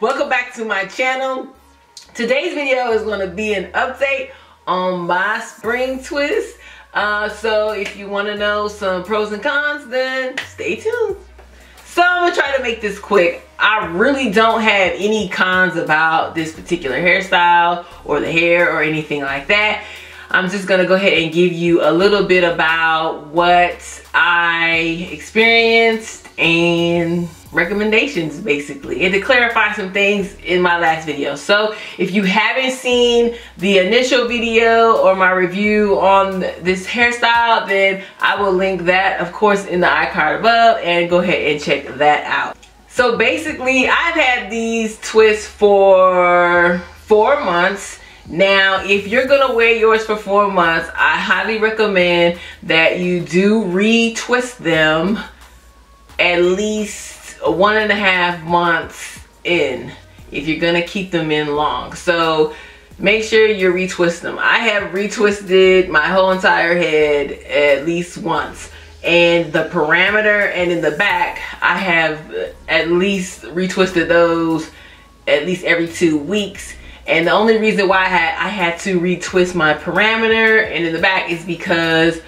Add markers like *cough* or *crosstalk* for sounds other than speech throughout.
welcome back to my channel. Today's video is going to be an update on my spring twist. Uh, so if you want to know some pros and cons, then stay tuned. So I'm going to try to make this quick. I really don't have any cons about this particular hairstyle or the hair or anything like that. I'm just gonna go ahead and give you a little bit about what I experienced and recommendations basically and to clarify some things in my last video. So if you haven't seen the initial video or my review on this hairstyle then I will link that of course in the iCard above and go ahead and check that out. So basically I've had these twists for four months. Now, if you're gonna wear yours for four months, I highly recommend that you do retwist them at least one and a half months in if you're gonna keep them in long. So make sure you retwist them. I have retwisted my whole entire head at least once. And the parameter and in the back, I have at least retwisted those at least every two weeks. And the only reason why I had, I had to retwist my parameter and in the back is because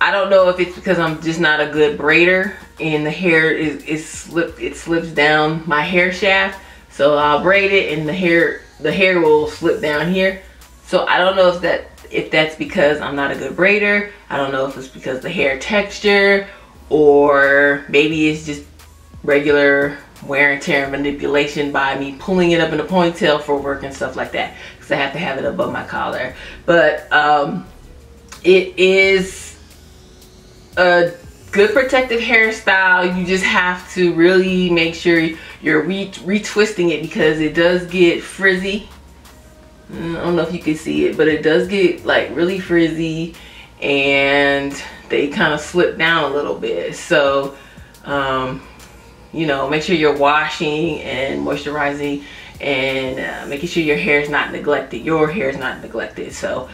I don't know if it's because I'm just not a good braider and the hair is, is slip it slips down my hair shaft. So I'll braid it and the hair the hair will slip down here. So I don't know if that if that's because I'm not a good braider. I don't know if it's because the hair texture or maybe it's just regular wear and tear manipulation by me pulling it up in a ponytail for work and stuff like that because I have to have it above my collar. But um, it is a good protective hairstyle. You just have to really make sure you're re retwisting it because it does get frizzy. Mm, I don't know if you can see it, but it does get like really frizzy and they kind of slip down a little bit. So, um, you know, make sure you're washing and moisturizing and uh, making sure your hair is not neglected. Your hair is not neglected. So,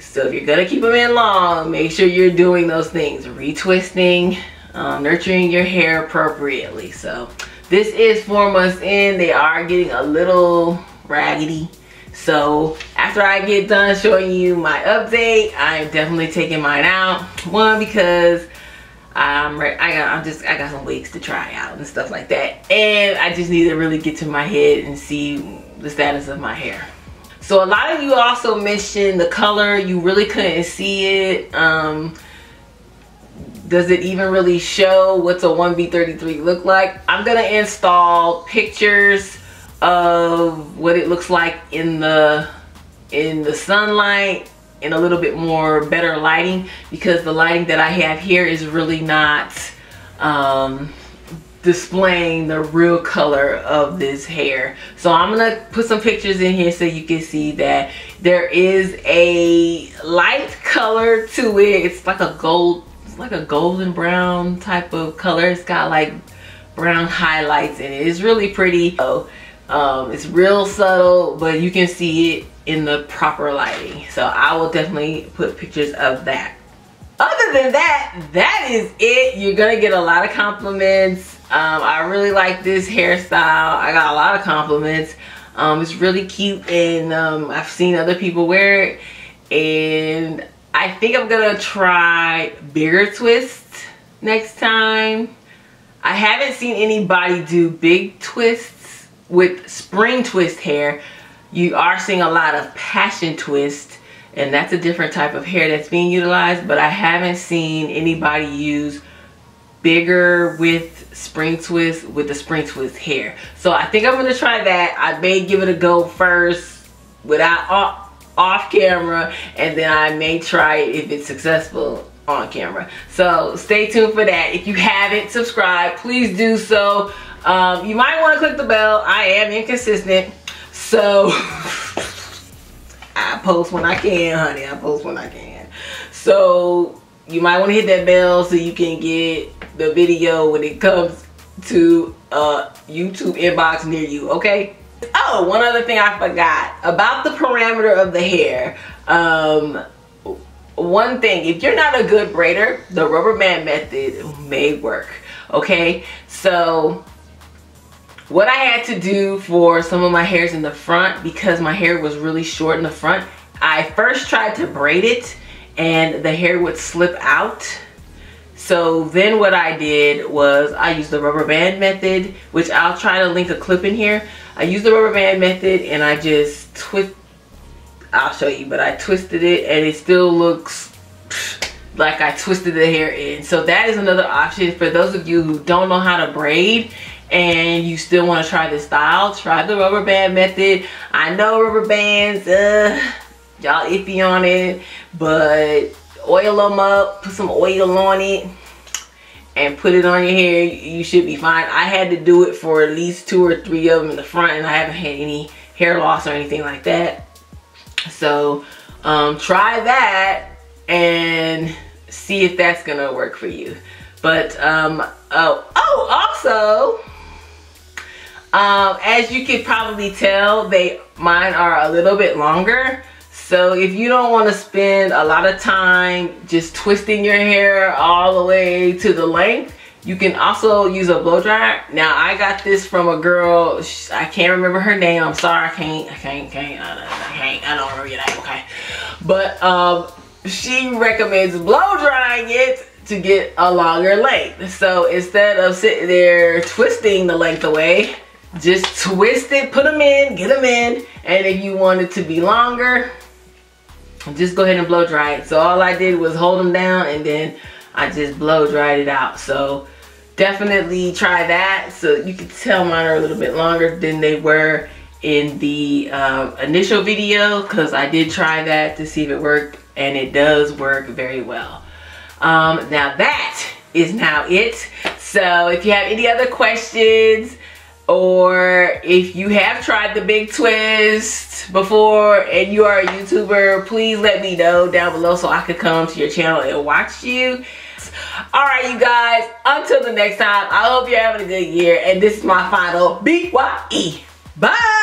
so if you're gonna keep them in long, make sure you're doing those things. Retwisting, um, nurturing your hair appropriately. So this is four months in. They are getting a little raggedy. So after I get done showing you my update, I'm definitely taking mine out. One, because I'm I got I'm just I got some wigs to try out and stuff like that. And I just need to really get to my head and see the status of my hair. So a lot of you also mentioned the color. You really couldn't see it. Um, does it even really show what's a 1B33 look like? I'm gonna install pictures of what it looks like in the in the sunlight in a little bit more better lighting because the lighting that I have here is really not um, displaying the real color of this hair. So I'm gonna put some pictures in here so you can see that there is a light color to it. It's like a gold, it's like a golden brown type of color. It's got like brown highlights in it. It's really pretty. So, um, it's real subtle, but you can see it in the proper lighting. So I will definitely put pictures of that. Other than that, that is it. You're gonna get a lot of compliments. Um, I really like this hairstyle. I got a lot of compliments. Um, it's really cute and um, I've seen other people wear it. And I think I'm gonna try bigger twists next time. I haven't seen anybody do big twists with spring twist hair you are seeing a lot of passion twist and that's a different type of hair that's being utilized but I haven't seen anybody use bigger with spring twist with the spring twist hair. So I think I'm gonna try that. I may give it a go first without off, off camera and then I may try it if it's successful on camera. So stay tuned for that. If you haven't subscribed please do so. Um, you might want to click the bell. I am inconsistent. So *laughs* post when I can, honey. I post when I can. So you might want to hit that bell so you can get the video when it comes to a YouTube inbox near you, okay? Oh, one other thing I forgot about the parameter of the hair. Um, one thing, if you're not a good braider, the rubber band method may work, okay? So what I had to do for some of my hairs in the front because my hair was really short in the front, I first tried to braid it and the hair would slip out. So then what I did was I used the rubber band method, which I'll try to link a clip in here. I used the rubber band method and I just twist, I'll show you, but I twisted it and it still looks like I twisted the hair in. So that is another option for those of you who don't know how to braid and you still want to try this style, try the rubber band method. I know rubber bands, uh, y'all iffy on it, but oil them up, put some oil on it, and put it on your hair. You should be fine. I had to do it for at least two or three of them in the front, and I haven't had any hair loss or anything like that. So um, try that and see if that's gonna work for you. But um, oh, oh, also um, as you can probably tell, they mine are a little bit longer. So if you don't want to spend a lot of time just twisting your hair all the way to the length, you can also use a blow dryer. Now I got this from a girl, I can't remember her name. I'm sorry, I can't, I can't, can't, I, I can't, I don't remember your name, okay. But um, she recommends blow drying it to get a longer length. So instead of sitting there twisting the length away, just twist it, put them in, get them in. And if you want it to be longer, just go ahead and blow dry it. So all I did was hold them down and then I just blow dried it out. So definitely try that. So you can tell mine are a little bit longer than they were in the uh, initial video because I did try that to see if it worked and it does work very well. Um, now that is now it. So if you have any other questions, or if you have tried the big twist before and you are a YouTuber, please let me know down below so I could come to your channel and watch you. All right, you guys, until the next time, I hope you're having a good year. And this is my final B-Y-E. Bye!